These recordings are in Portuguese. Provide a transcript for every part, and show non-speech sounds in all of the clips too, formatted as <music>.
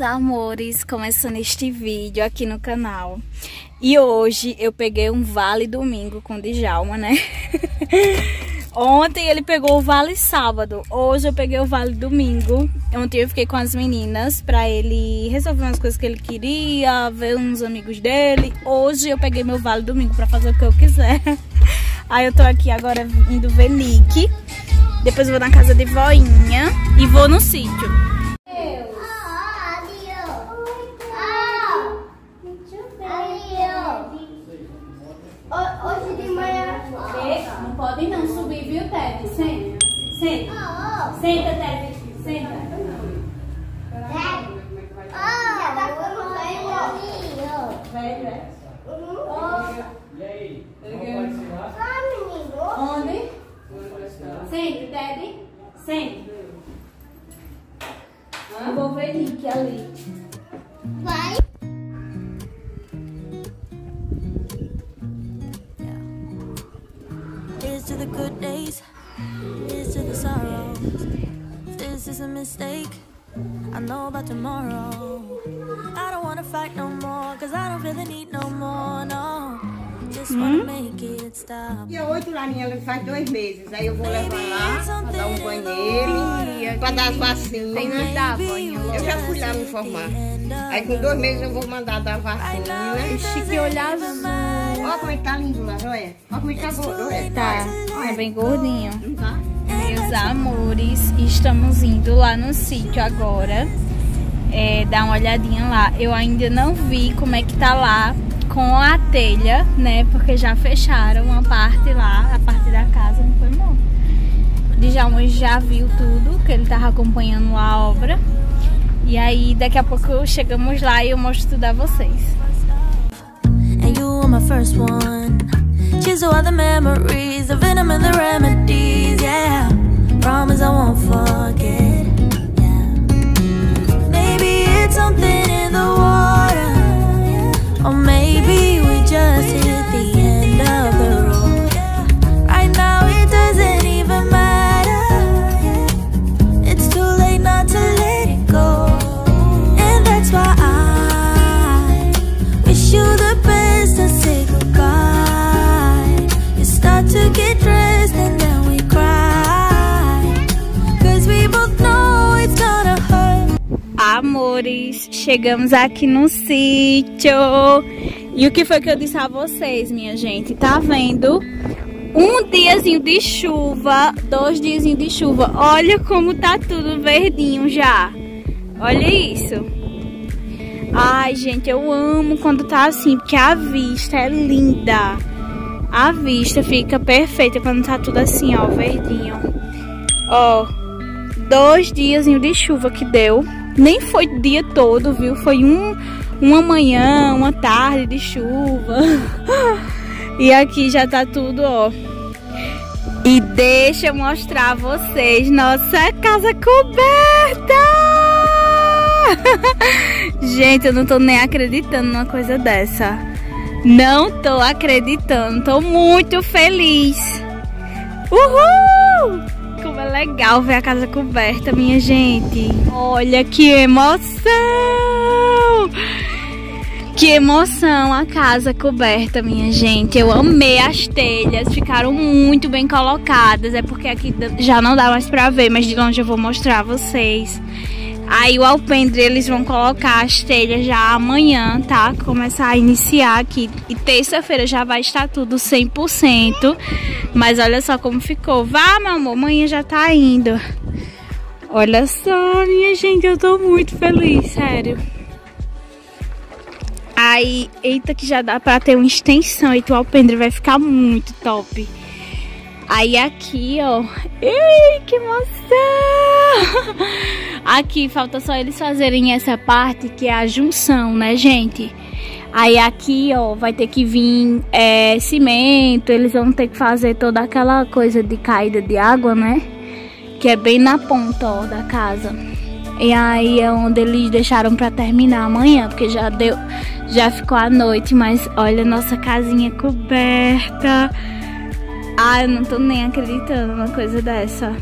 Amores, começando este vídeo aqui no canal. E hoje eu peguei um vale domingo com Djalma, né? <laughs> Ontem ele pegou o vale sábado, hoje eu peguei o vale domingo. Ontem eu fiquei com as meninas pra ele resolver umas coisas que ele queria, ver uns amigos dele. Hoje eu peguei meu vale domingo pra fazer o que eu quiser. <laughs> Aí eu tô aqui agora indo ver Nick. Depois eu vou na casa de voinha e vou no sítio. Hoje de manhã. Não pode não subir, viu, Tete? Senta. Senta. Senta, Tete. Senta. Tá ficando velho ali, ó. Velho, é? E aí? Menino. Onde? Senta, Tete. Senta. Eu vou ver Nick ali. Vai. Is a mistake, I know about tomorrow. I don't wanna fight no more, cause I don't the need no more, no. Just wanna make it stop. Dia 8 lá nela faz dois meses. Aí eu vou levar lá pra dar um banho nele, pra dar as vacinas. Tem que dar banho. Eu já fui lá me informar. Aí com dois meses eu vou mandar dar vacina. Chique olhar azul. Olha como ele tá lindo lá, olha. Olha como ele tá gordo, olha. Tá, é bem gordinho. Não tá? Amores, estamos indo lá no sítio agora. É, dar uma olhadinha lá. Eu ainda não vi como é que tá lá com a telha, né? Porque já fecharam uma parte lá, a parte da casa, não foi bom. Djalma já viu tudo, que ele tava acompanhando a obra. E aí, daqui a pouco chegamos lá e eu mostro tudo a vocês. And you my first one. To all the memories, the venom and the remedies, yeah. Promise I won't forget, yeah. Maybe it's something in the water. Or maybe we just hit the end of chegamos aqui no sítio. E o que foi que eu disse a vocês, minha gente? Tá vendo? Um diazinho de chuva, dois diazinhos de chuva. Olha como tá tudo verdinho já. Olha isso. Ai, gente, eu amo quando tá assim, porque a vista é linda. A vista fica perfeita quando tá tudo assim, ó, verdinho. Ó, dois diazinho de chuva que deu. Nem foi dia todo, viu? Foi um, uma manhã, uma tarde de chuva. <laughs> E aqui já tá tudo, ó. E deixa eu mostrar a vocês nossa casa coberta! <laughs> Gente, eu não tô nem acreditando numa coisa dessa. Não tô acreditando, tô muito feliz. Uhul! É legal ver a casa coberta, minha gente. Olha que emoção! Que emoção a casa coberta, minha gente. Eu amei as telhas, ficaram muito bem colocadas. É porque aqui já não dá mais pra ver, mas de longe eu vou mostrar a vocês. Aí o alpendre eles vão colocar as telhas já amanhã, tá? Começar a iniciar aqui. E terça-feira já vai estar tudo 100%. Mas olha só como ficou. Vá, meu amor, amanhã já tá indo. Olha só, minha gente, eu tô muito feliz, sério. Aí, eita que já dá pra ter uma extensão e o alpendre vai ficar muito top. Aí aqui, ó. Ei, que emoção! <laughs> Aqui falta só eles fazerem essa parte que é a junção, né, gente? Aí aqui, ó, vai ter que vir é, cimento, eles vão ter que fazer toda aquela coisa de caída de água, né? Que é bem na ponta, ó, da casa. E aí é onde eles deixaram pra terminar amanhã, porque já deu, já ficou a noite, mas olha nossa casinha coberta. Ah, eu não tô nem acreditando numa coisa dessa.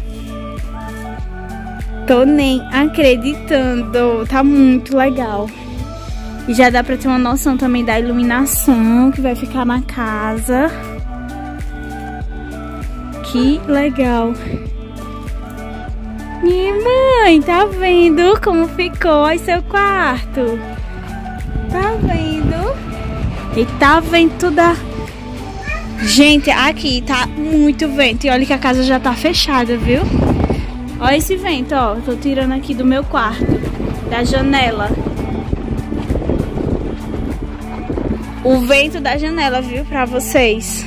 tô nem acreditando. Tá muito legal. E já dá pra ter uma noção também da iluminação que vai ficar na casa. Que legal. Minha mãe, tá vendo como ficou aí seu quarto? Tá vendo? E tá vendo da... Gente, aqui tá muito vento. E olha que a casa já tá fechada, viu? Olha esse vento, ó. Tô tirando aqui do meu quarto. Da janela. O vento da janela, viu? Pra vocês.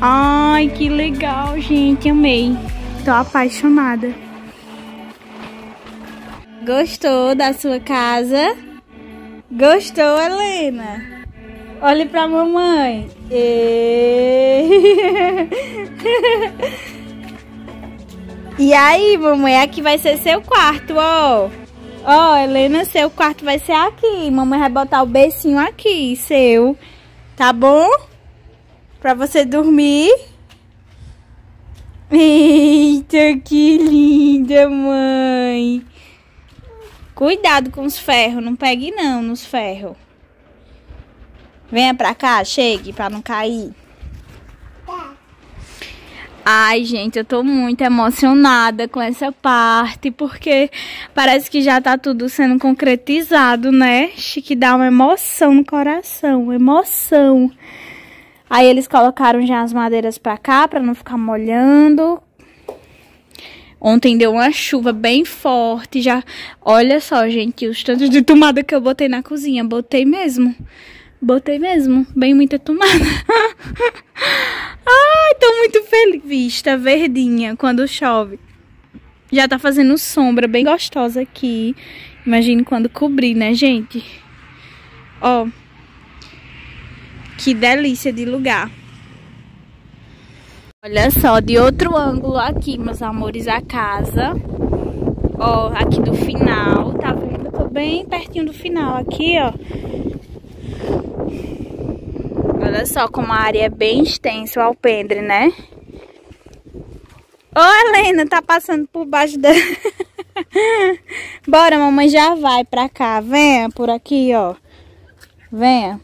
Ai, que legal, gente. Amei. Tô apaixonada. Gostou da sua casa? Gostou, Helena? Olhe pra mamãe. E... e aí, mamãe, aqui vai ser seu quarto, ó. Ó, Helena, seu quarto vai ser aqui. Mamãe vai botar o beicinho aqui, seu. Tá bom? Pra você dormir. Eita, que linda, mãe. Cuidado com os ferros, não pegue não nos ferros. Venha pra cá, chegue pra não cair. Ai, gente, eu tô muito emocionada com essa parte, porque parece que já tá tudo sendo concretizado, né? Que dá uma emoção no coração, emoção. Aí eles colocaram já as madeiras pra cá, pra não ficar molhando. Ontem deu uma chuva bem forte, já... Olha só, gente, os tantos de tomada que eu botei na cozinha. Botei mesmo. Botei mesmo. Bem muita tomada. <laughs> Ai, tô muito feliz. Vista verdinha quando chove. Já tá fazendo sombra bem gostosa aqui. Imagine quando cobrir, né, gente? Ó. Que delícia de lugar. Olha só, de outro ângulo aqui, meus amores, a casa. Ó, aqui do final, tá vendo? Tô bem pertinho do final aqui, ó. Olha só como a área é bem extensa, o alpendre, né? Ô, Helena, tá passando por baixo da... <laughs> Bora, mamãe já vai pra cá. Venha por aqui, ó. Venha.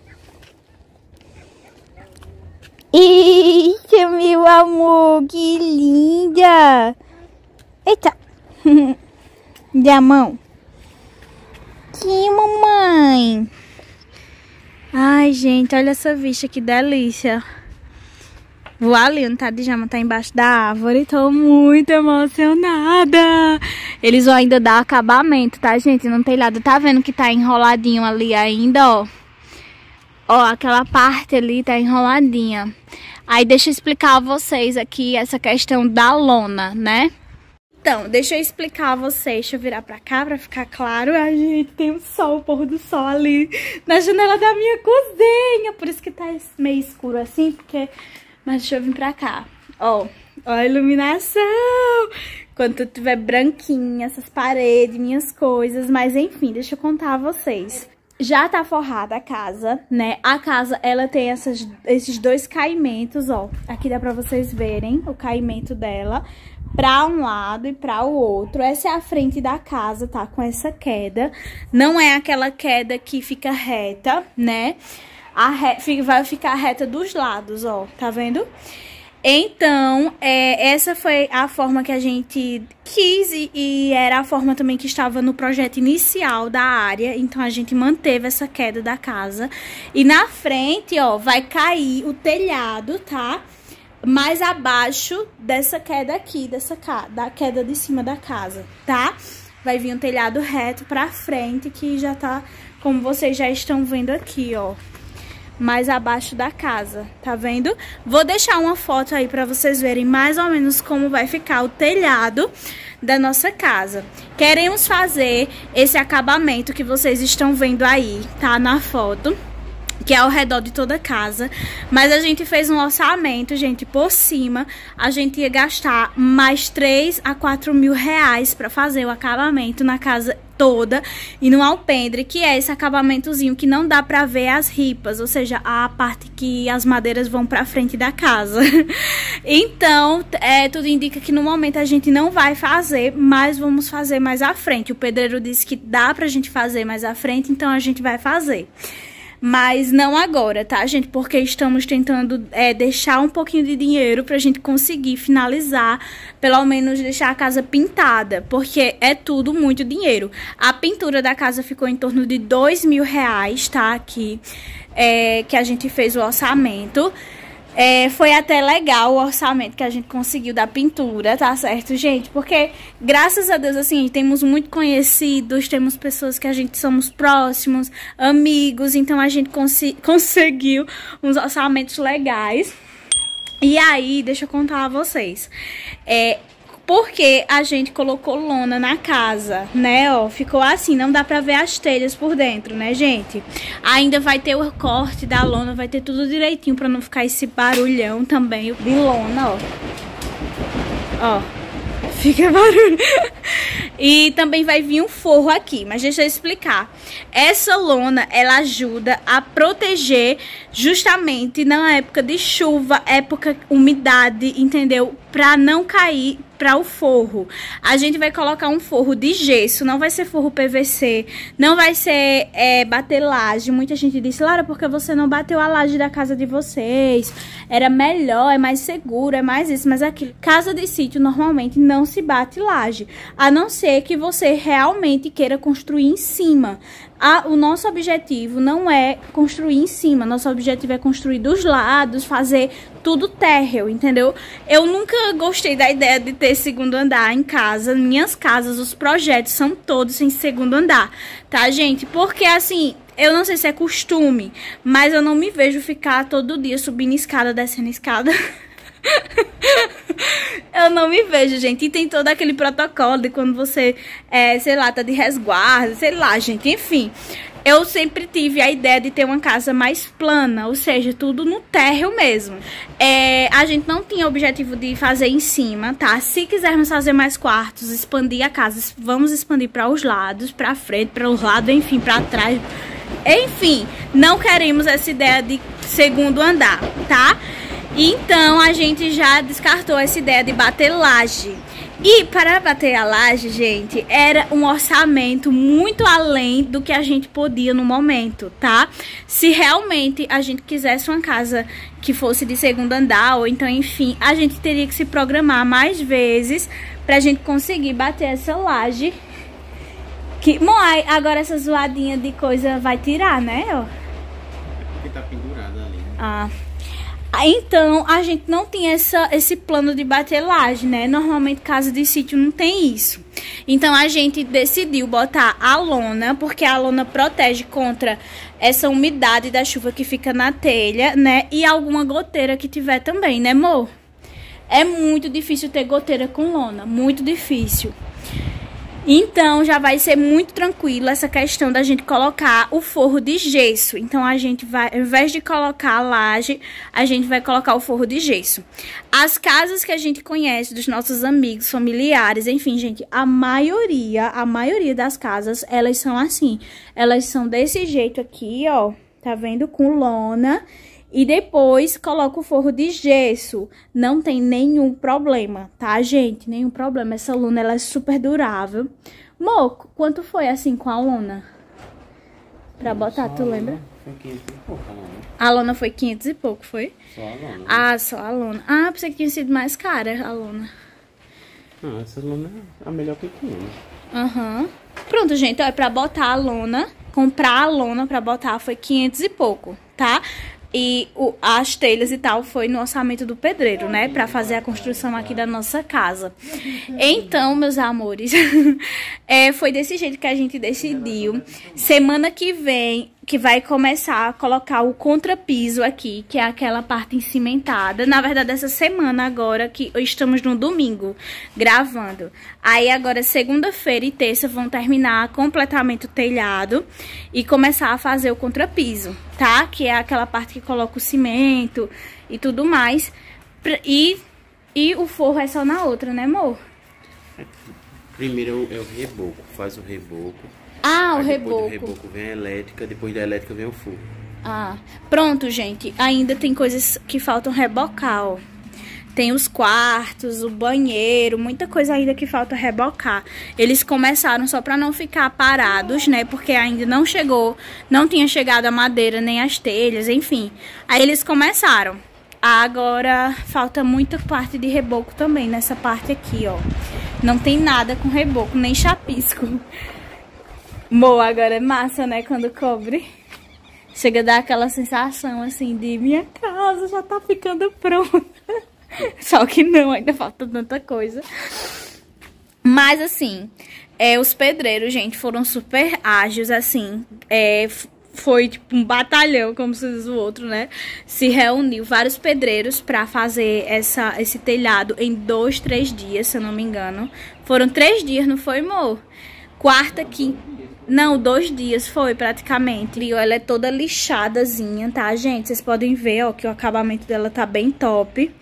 Eita, meu amor, que linda! Eita! De a mão. Que mamãe! Ai, gente, olha essa vista, que delícia! Vou ali, não tá de jama, tá embaixo da árvore. Tô muito emocionada. Eles vão ainda dar acabamento, tá, gente? No telhado. Tá vendo que tá enroladinho ali ainda, ó? Ó, aquela parte ali tá enroladinha. Aí deixa eu explicar a vocês aqui essa questão da lona, né? Então, deixa eu explicar a vocês. Deixa eu virar pra cá pra ficar claro. A gente tem o sol, o pôr do sol ali na janela da minha cozinha. Por isso que tá meio escuro assim, porque... Mas deixa eu vir pra cá. Ó, ó a iluminação. Quando tiver branquinha, essas paredes, minhas coisas. Mas enfim, deixa eu contar a vocês já tá forrada a casa, né? A casa, ela tem essas, esses dois caimentos, ó. Aqui dá pra vocês verem o caimento dela pra um lado e pra o outro. Essa é a frente da casa, tá? Com essa queda. Não é aquela queda que fica reta, né? A re... vai ficar reta dos lados, ó. Tá vendo? Então, é, essa foi a forma que a gente quis e, e, era a forma também que estava no projeto inicial da área. Então, a gente manteve essa queda da casa. E na frente, ó, vai cair o telhado, tá? Mais abaixo dessa queda aqui, dessa da queda de cima da casa, tá? Vai vir um telhado reto pra frente, que já tá, como vocês já estão vendo aqui, ó mais abaixo da casa, tá vendo? Vou deixar uma foto aí para vocês verem mais ou menos como vai ficar o telhado da nossa casa. Queremos fazer esse acabamento que vocês estão vendo aí, tá? Na foto. Que é ao redor de toda a casa. Mas a gente fez um orçamento, gente, por cima. A gente ia gastar mais 3 a 4 mil reais para fazer o acabamento na casa toda e no alpendre, que é esse acabamentozinho que não dá para ver as ripas, ou seja, a parte que as madeiras vão para frente da casa. <laughs> então, é, tudo indica que no momento a gente não vai fazer, mas vamos fazer mais à frente. O pedreiro disse que dá pra gente fazer mais à frente, então a gente vai fazer. Mas não agora, tá, gente? Porque estamos tentando é, deixar um pouquinho de dinheiro pra gente conseguir finalizar, pelo menos deixar a casa pintada, porque é tudo muito dinheiro. A pintura da casa ficou em torno de dois mil reais, tá? Aqui, é, que a gente fez o orçamento. É, foi até legal o orçamento que a gente conseguiu da pintura, tá certo, gente? Porque, graças a Deus, assim, temos muito conhecidos, temos pessoas que a gente somos próximos, amigos, então a gente cons <laughs> conseguiu uns orçamentos legais. E aí, deixa eu contar a vocês. É, porque a gente colocou lona na casa, né? Ó, ficou assim, não dá pra ver as telhas por dentro, né, gente? Ainda vai ter o corte da lona, vai ter tudo direitinho pra não ficar esse barulhão também de lona, ó. Ó, <laughs> fica barulho. E também vai vir um forro aqui, mas deixa eu explicar. Essa lona, ela ajuda a proteger justamente na época de chuva, época umidade, entendeu? Pra não cair para o forro. A gente vai colocar um forro de gesso, não vai ser forro PVC, não vai ser é, bater laje. Muita gente disse, Lara, porque você não bateu a laje da casa de vocês? Era melhor, é mais seguro, é mais isso, mas aquilo. Casa de sítio normalmente não se bate laje, a não ser que você realmente queira construir em cima a, o nosso objetivo não é construir em cima, nosso objetivo é construir dos lados, fazer tudo térreo, entendeu? Eu nunca gostei da ideia de ter segundo andar em casa. Minhas casas, os projetos são todos em segundo andar, tá, gente? Porque assim, eu não sei se é costume, mas eu não me vejo ficar todo dia subindo escada, descendo escada. <laughs> <laughs> eu não me vejo, gente. E tem todo aquele protocolo de quando você, é, sei lá, tá de resguardo, sei lá, gente. Enfim, eu sempre tive a ideia de ter uma casa mais plana, ou seja, tudo no térreo mesmo. É, a gente não tinha objetivo de fazer em cima, tá? Se quisermos fazer mais quartos, expandir a casa, vamos expandir para os lados, para frente, para os lados, enfim, para trás. Enfim, não queremos essa ideia de segundo andar, tá? Então a gente já descartou essa ideia de bater laje. E para bater a laje, gente, era um orçamento muito além do que a gente podia no momento, tá? Se realmente a gente quisesse uma casa que fosse de segundo andar, ou então, enfim, a gente teria que se programar mais vezes pra gente conseguir bater essa laje. Que, Moai, agora essa zoadinha de coisa vai tirar, né? Ó. Porque tá pendurada ali. Ah. Então, a gente não tinha essa, esse plano de batelagem, né? Normalmente, casa de sítio não tem isso. Então, a gente decidiu botar a lona, porque a lona protege contra essa umidade da chuva que fica na telha, né? E alguma goteira que tiver também, né, amor? É muito difícil ter goteira com lona, muito difícil. Então já vai ser muito tranquilo essa questão da gente colocar o forro de gesso. Então a gente vai, ao invés de colocar a laje, a gente vai colocar o forro de gesso. As casas que a gente conhece dos nossos amigos, familiares, enfim, gente, a maioria, a maioria das casas, elas são assim. Elas são desse jeito aqui, ó. Tá vendo? Com lona e depois coloca o forro de gesso. Não tem nenhum problema, tá, gente? Nenhum problema. Essa lona, ela é super durável. Moco, quanto foi assim com a lona? Pra botar, Só tu lembra? Foi 500 e pouco, a lona. A lona foi 500 e pouco, foi? Só a lona. Ah, só a lona. Ah, pensei que tinha sido mais cara a lona. Não, essa lona é a melhor que tínhamos. Aham. Pronto, gente, então é pra botar a lona. Comprar a lona pra botar foi 500 e pouco, tá? E o, as telhas e tal foi no orçamento do pedreiro, né? Pra fazer a construção aqui da nossa casa. Então, meus amores, <laughs> é, foi desse jeito que a gente decidiu. Semana que vem que vai começar a colocar o contrapiso aqui, que é aquela parte encimentada. Na verdade, essa semana agora, que estamos no domingo, gravando. Aí agora, segunda-feira e terça, vão terminar completamente o telhado e começar a fazer o contrapiso, tá? Que é aquela parte que coloca o cimento e tudo mais. E, e o forro é só na outra, né, amor? Primeiro é o reboco, faz o reboco. Ah, o Aí reboco. Depois do reboco vem a elétrica, depois da elétrica vem o forro. Ah, pronto, gente. Ainda tem coisas que faltam rebocar, ó. Tem os quartos, o banheiro, muita coisa ainda que falta rebocar. Eles começaram só para não ficar parados, né? Porque ainda não chegou, não tinha chegado a madeira nem as telhas, enfim. Aí eles começaram. Agora falta muita parte de reboco também nessa parte aqui, ó. Não tem nada com reboco, nem chapisco. Boa, agora é massa, né? Quando cobre. Chega a dar aquela sensação assim de minha casa já tá ficando pronta. <laughs> Só que não, ainda falta tanta coisa. Mas assim, é, os pedreiros, gente, foram super ágeis, assim. É, foi tipo um batalhão, como se diz o outro, né? Se reuniu vários pedreiros para fazer essa, esse telhado em dois, três dias, se eu não me engano. Foram três dias, não foi, amor? Quarta, quinta. Não, dois dias foi praticamente. E ela é toda lixadazinha, tá, gente? Vocês podem ver, ó, que o acabamento dela tá bem top.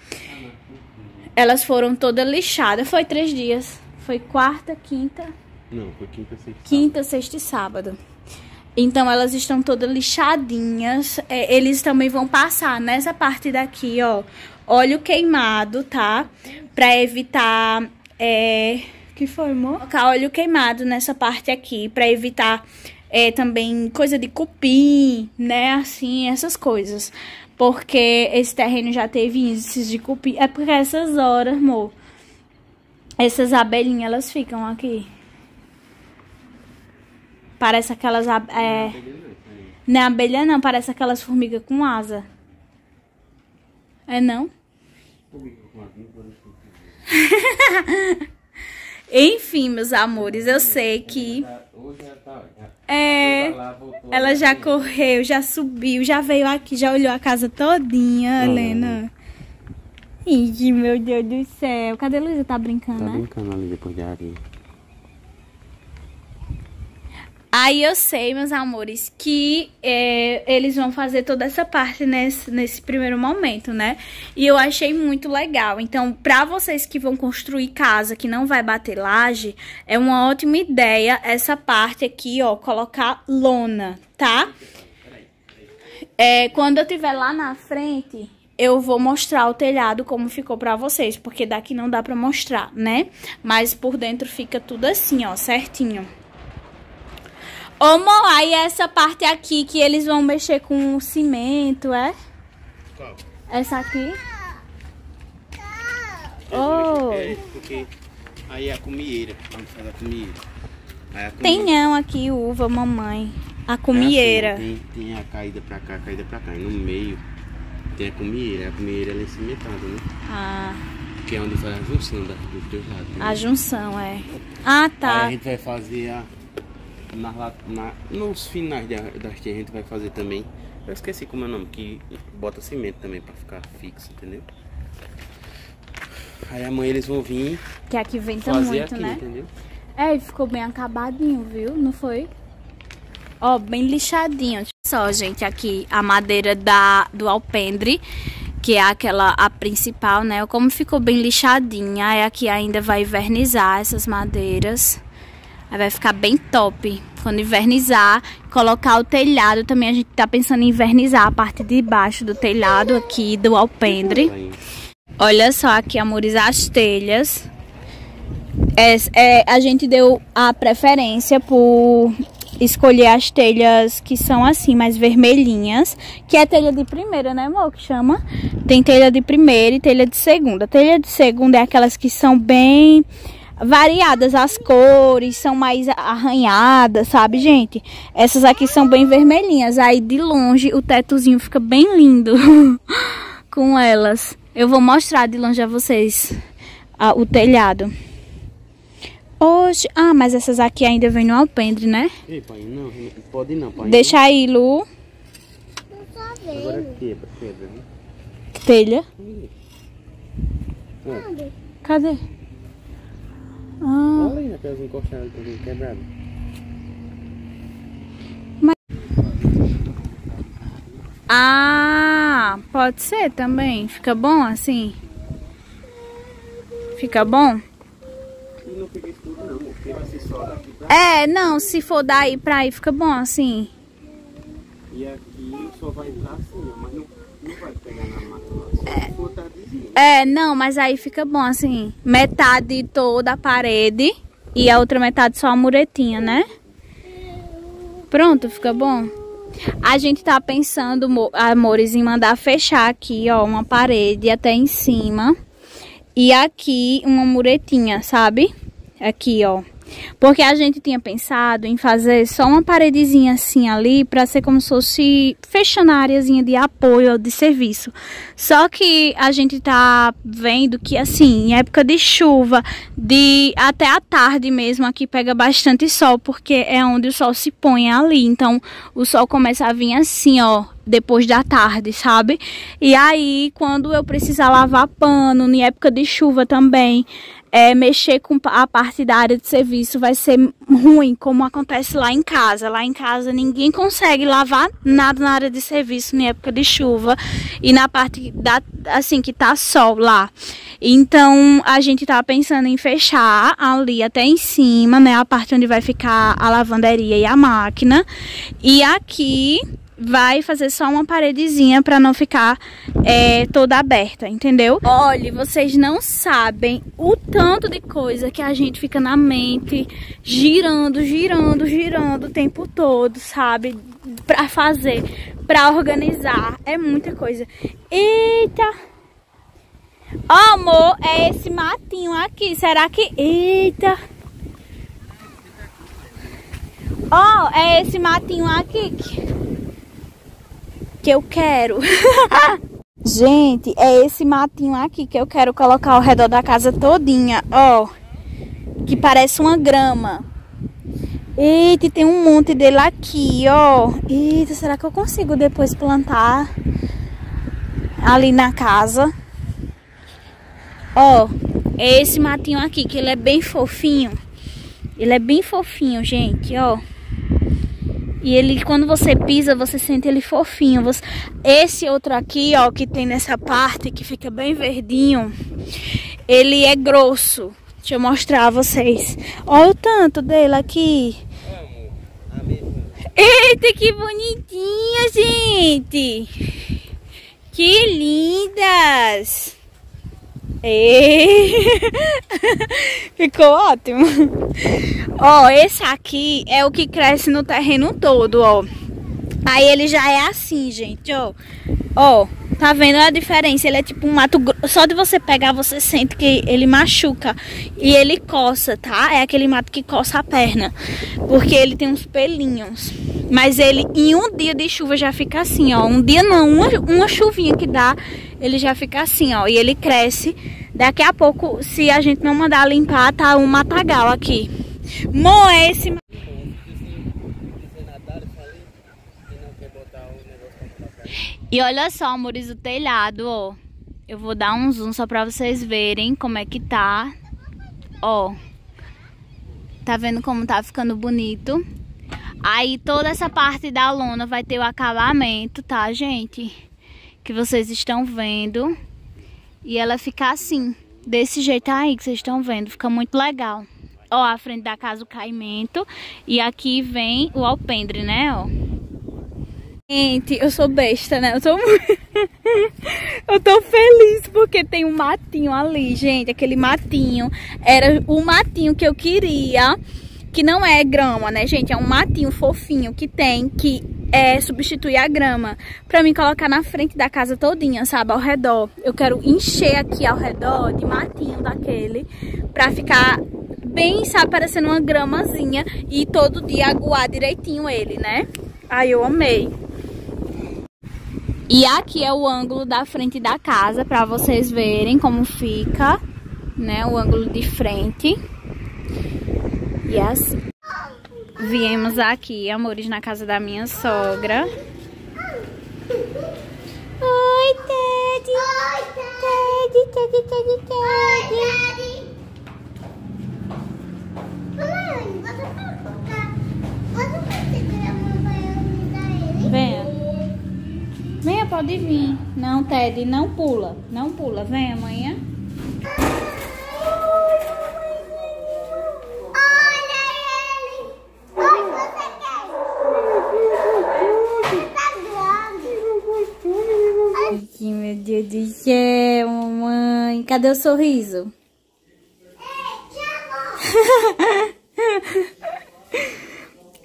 Elas foram todas lixadas. Foi três dias. Foi quarta, quinta, Não, foi quinta, sexta. quinta, sexta e sábado. Então elas estão todas lixadinhas. É, eles também vão passar nessa parte daqui, ó, óleo queimado, tá? Pra evitar. É... que foi, amor? Colocar óleo queimado nessa parte aqui, pra evitar é, também coisa de cupim, né? Assim, essas coisas. Porque esse terreno já teve índices de cupim. É porque essas horas, amor, essas abelhinhas, elas ficam aqui. Parece aquelas. ab- É... Não é abelha, não. Parece aquelas formigas com asa. É não? <laughs> Enfim, meus amores, eu sei que. Tá. É. Ela já correu, já subiu, já veio aqui, já olhou a casa todinha, Uhum. Helena. Ih, meu Deus do céu. Cadê a Luísa? Tá brincando, Tá né? brincando ali depois de areia. Aí eu sei, meus amores, que é, eles vão fazer toda essa parte nesse, nesse primeiro momento, né? E eu achei muito legal. Então, pra vocês que vão construir casa que não vai bater laje, é uma ótima ideia essa parte aqui, ó, colocar lona, tá? É, quando eu tiver lá na frente, eu vou mostrar o telhado como ficou pra vocês, porque daqui não dá pra mostrar, né? Mas por dentro fica tudo assim, ó, certinho. Ô, Mo, aí essa parte aqui que eles vão mexer com cimento, é? Qual? Essa aqui? É, Oh. É, porque aí é a comieira. Vamos fazer a comieira. Aí a Tem comieira- não aqui, uva, mamãe. A é assim, comieira. tem, tem a caída pra cá, a caída pra cá. E no meio tem a comieira. A comieira é cimentada, né? Ah, Que é onde faz a junção da- dos dois lados. né? a junção, é. Ah, Aí tá. a gente vai fazer a. Na, na- nos finais da, das tias a gente vai fazer também. Eu esqueci como é o nome, que bota cimento também pra ficar fixo, entendeu? Aí amanhã eles vão vir Que aqui venta fazer muito, aqui, né? entendeu? É, e ficou bem acabadinho, viu? Não foi? Ó, bem lixadinho. Só, gente, aqui a madeira da, do alpendre, que é aquela, a principal, né? Como ficou bem lixadinha, aí aqui ainda vai invernizar essas madeiras. Aí vai ficar bem top. Quando invernizar, colocar o telhado também. A gente tá pensando em invernizar a parte de baixo do telhado aqui do alpendre. Olha só aqui, amores, as telhas. É, é, a gente deu a preferência por escolher as telhas que são assim, mais vermelhinhas. Que é telha de primeira, né, amor? Que chama. Tem telha de primeira e telha de segunda. Telha de segunda é aquelas que são bem variadas as cores, são mais arranhadas, sabe, gente? Essas aqui são bem vermelhinhas. Aí de longe o tetozinho fica bem lindo <laughs> com elas. Eu vou mostrar de longe a vocês ah, o telhado. Hoje. Ah, mas essas aqui ainda vêm no alpendre, né? Ei, pai, não, pode não, pai. Deixa aí, Lu. Agora quebra, quebra, né? Telha. É. Cadê? Ah, Olha aí aquelas encostadas também quebradas. ah, pode ser também. Fica bom assim? Fica bom? Não fica escuro não, porque vai ser só daqui pra... É, não, se for daí pra aí, fica bom assim. E aqui só vai entrar assim, mas não, não vai pegar na. Se for tardezinho. É, não, mas aí fica bom assim. Metade toda a parede e a outra metade só a muretinha, né? Pronto, fica bom. A gente tá pensando, mo- amores, em mandar fechar aqui, ó, uma parede até em cima. E aqui uma muretinha, sabe? Aqui, ó. Porque a gente tinha pensado em fazer só uma paredezinha assim ali pra ser como se fosse fechando a areazinha de apoio ou de serviço. Só que a gente tá vendo que assim, em época de chuva, de até a tarde mesmo aqui pega bastante sol, porque é onde o sol se põe ali. Então, o sol começa a vir assim, ó, depois da tarde, sabe? E aí, quando eu precisar lavar pano, em época de chuva também, é, mexer com a parte da área de serviço vai ser ruim, como acontece lá em casa. Lá em casa ninguém consegue lavar nada na área de serviço em época de chuva e na parte da assim que tá sol lá. Então a gente tá pensando em fechar ali até em cima, né, a parte onde vai ficar a lavanderia e a máquina. E aqui vai fazer só uma paredezinha para não ficar é, toda aberta, entendeu? Olha, vocês não sabem o tanto de coisa que a gente fica na mente girando, girando, girando o tempo todo, sabe? Pra fazer, pra organizar, é muita coisa. Eita! Amor, é esse matinho aqui. Será que. Eita! Ó, é esse matinho aqui que, eu quero. <laughs> Gente, é esse matinho aqui que eu quero colocar ao redor da casa todinha, ó. Que parece uma grama. Eita, tem um monte dele aqui, ó. Eita, será que eu consigo depois plantar ali na casa? Ó, é esse matinho aqui, que ele é bem fofinho. Ele é bem fofinho, gente, ó. E ele, quando você pisa, você sente ele fofinho. Você... Esse outro aqui, ó, que tem nessa parte, que fica bem verdinho, ele é grosso. Deixa eu mostrar a vocês. Olha o tanto dele aqui. Eita, que bonitinha, gente. Que lindas. Ei. <laughs> Ficou ótimo. Ó, esse aqui é o que cresce no terreno todo, ó. Aí ele já é assim, gente, ó. Ó, tá vendo a diferença? Ele é tipo um mato Só de você pegar, você sente que ele machuca. E ele coça, tá? É aquele mato que coça a perna. Porque ele tem uns pelinhos. Mas ele, em um dia de chuva, já fica assim, ó. Um dia não, uma, uma chuvinha que dá, ele já fica assim, ó. E ele cresce. Daqui a pouco, se a gente não mandar limpar, tá um matagal aqui. Esse E olha só, amores, o telhado, ó. Eu vou dar um zoom só pra vocês verem como é que tá. Ó. Tá vendo como tá ficando bonito? Aí toda essa parte da lona vai ter o acabamento, tá, gente? Que vocês estão vendo. E ela fica assim, desse jeito aí que vocês estão vendo. Fica muito legal. Ó, a frente da casa o caimento. E aqui vem o alpendre, né, ó. Gente, eu sou besta, né? Eu tô <laughs> eu tô feliz porque tem um matinho ali, gente. Aquele matinho era o matinho que eu queria, que não é grama, né, gente? É um matinho fofinho que tem que é substituir a grama pra mim colocar na frente da casa todinha, sabe, ao redor. Eu quero encher aqui ao redor de matinho daquele pra ficar bem, sabe, parecendo uma gramazinha e todo dia aguar direitinho ele, né? Ai, eu amei. E aqui é o ângulo da frente da casa, pra vocês verem como fica, né? O ângulo de frente. E assim. Viemos aqui, amores, na casa da minha sogra. Oi, Ted. Oi, Ted, Ted, Ted, Ted. Daddy. Mãe, você pode colocar... Você pode segurar a mão pra eu me dar ele? Venha. Pode vir. Não, Ted, não pula. Não pula. Venha, amanhã. Ai, meu Deus do céu, mamãe. Cadê o sorriso? <laughs>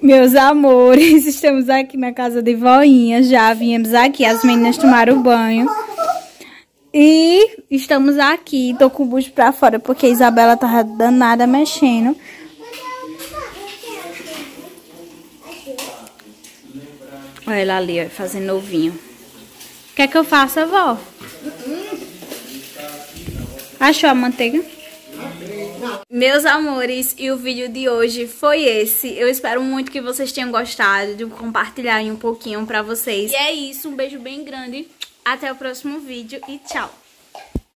Meus amores, <laughs> estamos aqui na casa de voinha. Já viemos aqui, as meninas tomaram banho. E estamos aqui, tô com o bucho pra fora porque a Isabela tava danada mexendo. Olha ela ali, ó, fazendo ovinho. Quer que eu faça, vó? Achou a manteiga? Meus amores, e o vídeo de hoje foi esse. Eu espero muito que vocês tenham gostado de compartilhar um pouquinho pra vocês. E é isso, um beijo bem grande. Até o próximo vídeo e tchau!